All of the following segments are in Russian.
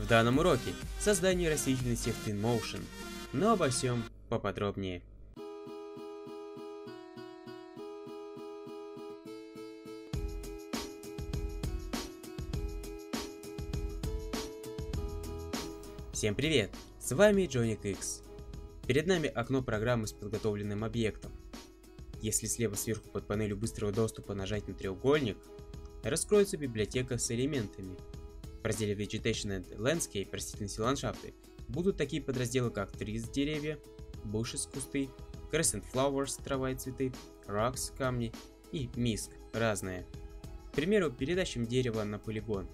В данном уроке создание растительности в Twinmotion, но обо всем поподробнее. Всем привет! С вами Джоник X. Перед нами окно программы с подготовленным объектом. Если слева сверху под панелью быстрого доступа нажать на треугольник, раскроется библиотека с элементами. В разделе Vegetation and Landscape, растительность и ландшафты, будут такие подразделы, как Trees – деревья, Bushes – кусты, Grass and Flowers – трава и цветы, Rocks – камни и Misc – разные. К примеру, передачим дерево на полигон.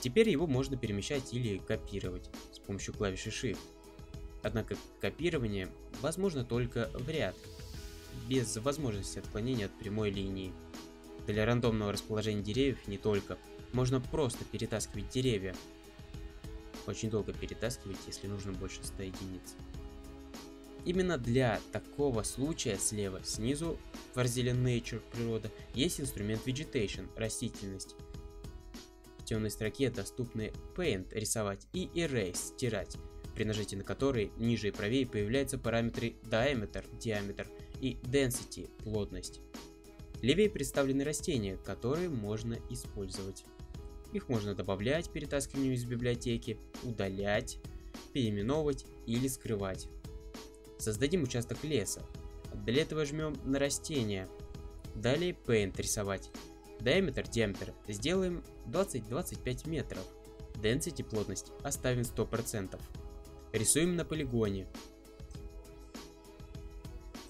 Теперь его можно перемещать или копировать с помощью клавиши Shift. Однако копирование возможно только в ряд, без возможности отклонения от прямой линии. Для рандомного расположения деревьев не только, можно просто перетаскивать деревья. Очень долго перетаскивать, если нужно больше 100 единиц. Именно для такого случая слева снизу в разделе Nature природа есть инструмент Vegetation растительность. В темной строке доступны Paint рисовать и Erase стирать при нажатии на которые ниже и правее появляются параметры diameter, диаметр и density, плотность. Левее представлены растения, которые можно использовать. Их можно добавлять перетаскиванием из библиотеки, удалять, переименовывать или скрывать. Создадим участок леса. Для этого жмем на растение. Далее Paint рисовать. Диаметр, диаметр сделаем 20-25 метров. Density, плотность оставим 100%. Рисуем на полигоне.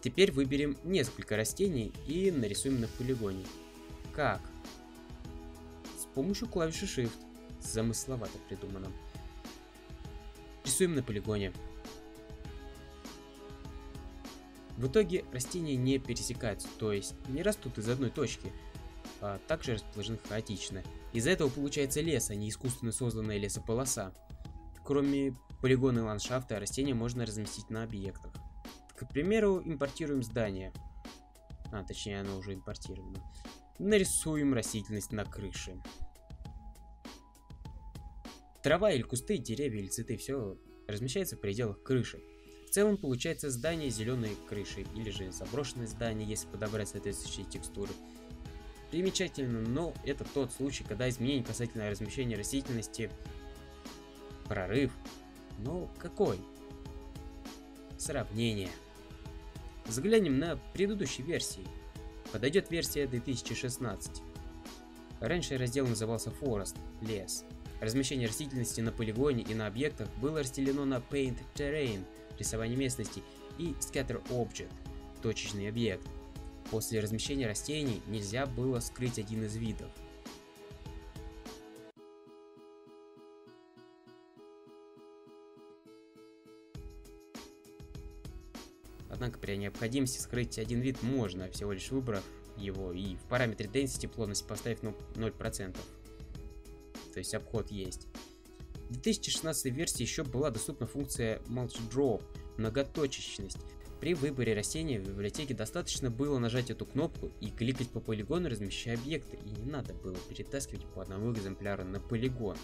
Теперь выберем несколько растений и нарисуем на полигоне. Как? С помощью клавиши Shift. Замысловато придумано. Рисуем на полигоне. В итоге растения не пересекаются, то есть не растут из одной точки, а также расположены хаотично. Из-за этого получается лес, а не искусственно созданная лесополоса. Кроме полигона и ландшафта, растения можно разместить на объектах. К примеру, импортируем здание. А, точнее, оно уже импортировано. Нарисуем растительность на крыше. Трава или кусты, деревья или цветы, все размещается в пределах крыши. В целом получается здание зеленой крыши, или же заброшенное здание, если подобрать соответствующие текстуры. Примечательно, но это тот случай, когда изменение касательно размещения растительности прорыв. Но какой? Сравнение. Взглянем на предыдущие версии. Подойдет версия 2016. Раньше раздел назывался Forest – лес. Размещение растительности на полигоне и на объектах было разделено на Paint Terrain – рисование местности и Scatter Object – точечный объект. После размещения растений нельзя было скрыть один из видов. Однако при необходимости скрыть один вид можно, всего лишь выбрав его и в параметре Density плотность поставив 0%. То есть обход есть. В 2016 версии еще была доступна функция Mulch Draw, многоточечность. При выборе растения в библиотеке достаточно было нажать эту кнопку и кликать по полигону, размещая объекты, и не надо было перетаскивать по одному экземпляру на полигон.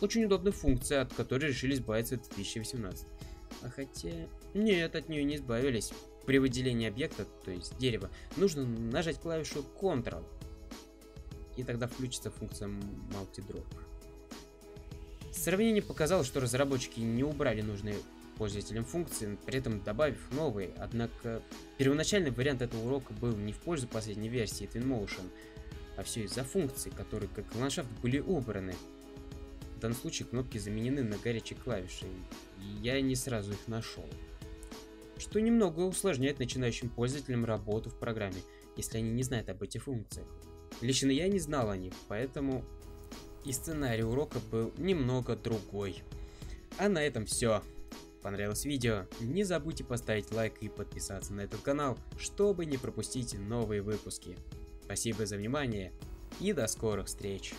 Очень удобная функция, от которой решили избавиться в 2018. А хотя... Нет, от нее не избавились. При выделении объекта, то есть дерева, нужно нажать клавишу Ctrl. И тогда включится функция Multi-Drop. Сравнение показало, что разработчики не убрали нужные пользователям функции, при этом добавив новые. Однако первоначальный вариант этого урока был не в пользу последней версии Twinmotion, а все из-за функций, которые как ландшафт были убраны. В данном случае кнопки заменены на горячие клавиши, и я не сразу их нашел. Что немного усложняет начинающим пользователям работу в программе, если они не знают об этих функциях. Лично я не знал о них, поэтому и сценарий урока был немного другой. А на этом все. Понравилось видео? Не забудьте поставить лайк и подписаться на этот канал, чтобы не пропустить новые выпуски. Спасибо за внимание и до скорых встреч!